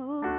Oh.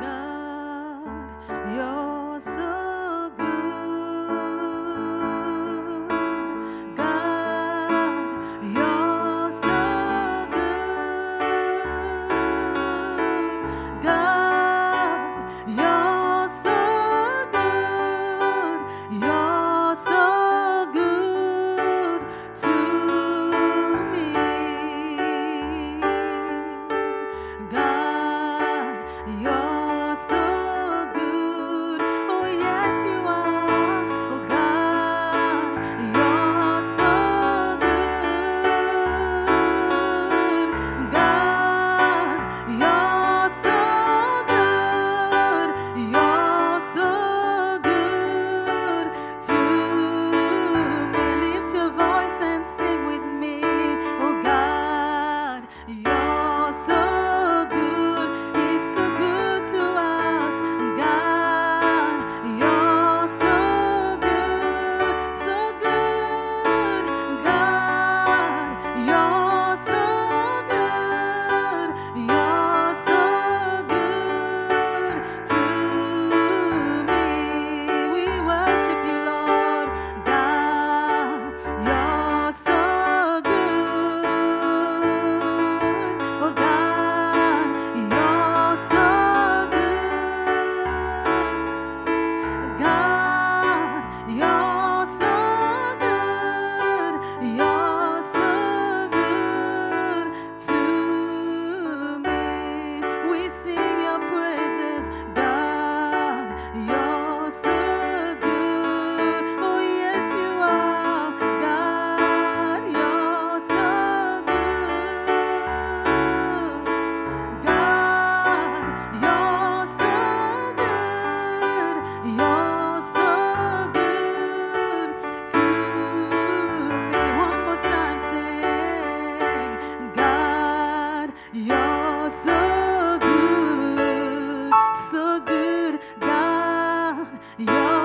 Yeah.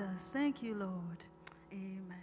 Jesus. Thank you, Lord. Amen.